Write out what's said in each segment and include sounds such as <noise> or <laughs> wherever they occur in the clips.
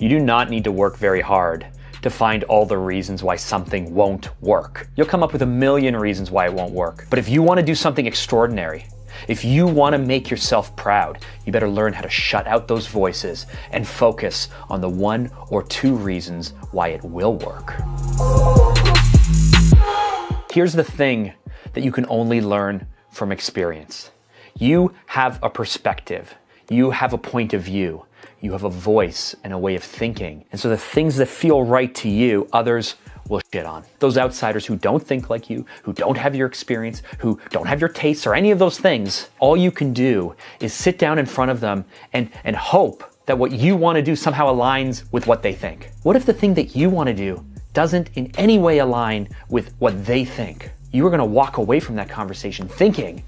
You do not need to work very hard to find all the reasons why something won't work. You'll come up with a million reasons why it won't work. But if you want to do something extraordinary, if you want to make yourself proud, you better learn how to shut out those voices and focus on the one or two reasons why it will work. Here's the thing that you can only learn from experience. You have a perspective. You have a point of view. You have a voice and a way of thinking. And so the things that feel right to you, others will shit on. Those outsiders who don't think like you, who don't have your experience, who don't have your tastes or any of those things, all you can do is sit down in front of them and, and hope that what you want to do somehow aligns with what they think. What if the thing that you want to do doesn't in any way align with what they think? You are going to walk away from that conversation thinking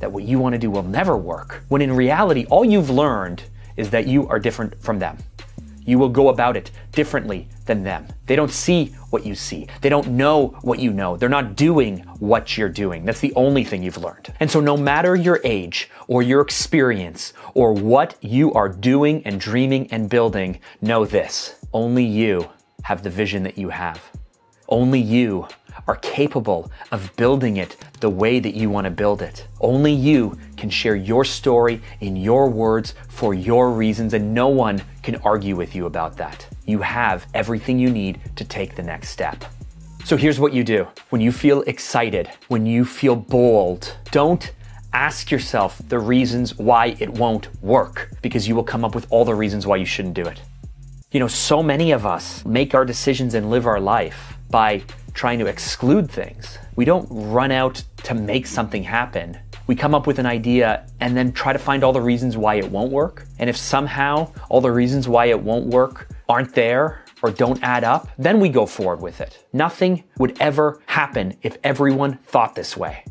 that what you want to do will never work, when in reality, all you've learned is that you are different from them. You will go about it differently than them. They don't see what you see. They don't know what you know. They're not doing what you're doing. That's the only thing you've learned. And so, no matter your age or your experience or what you are doing and dreaming and building, know this only you have the vision that you have. Only you are capable of building it the way that you want to build it. Only you can share your story in your words for your reasons, and no one can argue with you about that. You have everything you need to take the next step. So here's what you do when you feel excited, when you feel bold, don't ask yourself the reasons why it won't work because you will come up with all the reasons why you shouldn't do it. You know, so many of us make our decisions and live our life by trying to exclude things. We don't run out to make something happen. We come up with an idea and then try to find all the reasons why it won't work. And if somehow all the reasons why it won't work aren't there or don't add up, then we go forward with it. Nothing would ever happen if everyone thought this way.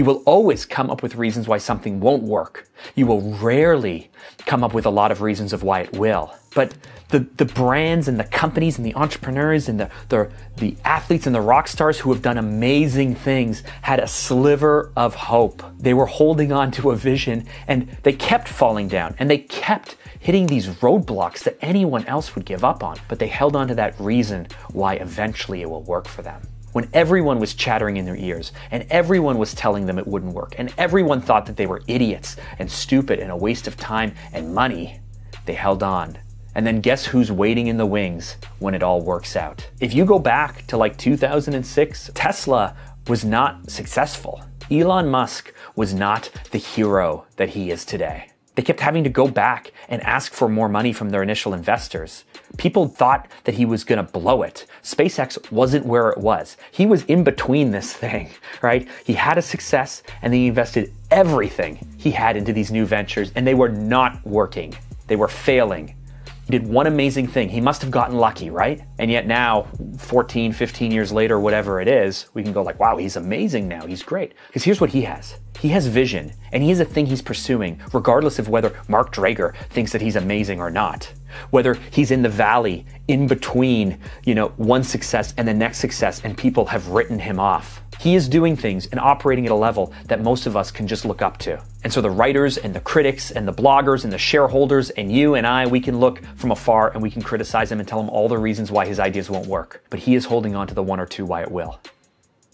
You will always come up with reasons why something won't work. You will rarely come up with a lot of reasons of why it will. But the, the brands and the companies and the entrepreneurs and the, the, the athletes and the rock stars who have done amazing things had a sliver of hope. They were holding on to a vision and they kept falling down and they kept hitting these roadblocks that anyone else would give up on. But they held on to that reason why eventually it will work for them when everyone was chattering in their ears and everyone was telling them it wouldn't work and everyone thought that they were idiots and stupid and a waste of time and money, they held on. And then guess who's waiting in the wings when it all works out? If you go back to like 2006, Tesla was not successful. Elon Musk was not the hero that he is today. They kept having to go back and ask for more money from their initial investors. People thought that he was going to blow it. SpaceX wasn't where it was. He was in between this thing, <laughs> right? He had a success and then he invested everything he had into these new ventures and they were not working. They were failing. He did one amazing thing. He must have gotten lucky, right? And yet now, 14, 15 years later, whatever it is, we can go like, wow, he's amazing now. He's great. Because here's what he has. He has vision, and he has a thing he's pursuing, regardless of whether Mark Drager thinks that he's amazing or not. Whether he's in the valley in between, you know, one success and the next success, and people have written him off. He is doing things and operating at a level that most of us can just look up to. And so the writers and the critics and the bloggers and the shareholders and you and I, we can look from afar and we can criticize him and tell him all the reasons why his ideas won't work. But he is holding on to the one or two why it will.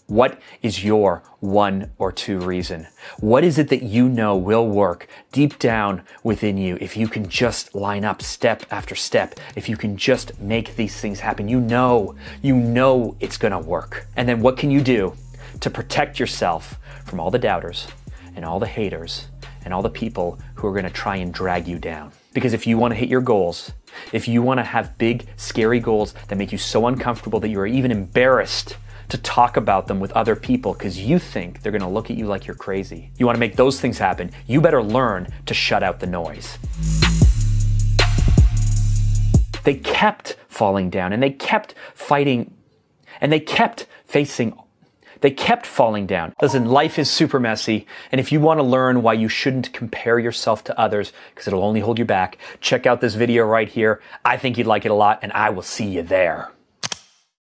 What is your one or two reason? What is it that you know will work deep down within you if you can just line up step after step, if you can just make these things happen? You know, you know it's gonna work. And then what can you do to protect yourself from all the doubters and all the haters and all the people who are to try and drag you down. Because if you want to hit your goals, if you want to have big, scary goals that make you so uncomfortable that you are even embarrassed to talk about them with other people because you think they're going to look at you like you're crazy. You want to make those things happen, you better learn to shut out the noise. They kept falling down and they kept fighting and they kept facing they kept falling down. Listen, life is super messy, and if you want to learn why you shouldn't compare yourself to others, because it'll only hold you back, check out this video right here. I think you'd like it a lot, and I will see you there.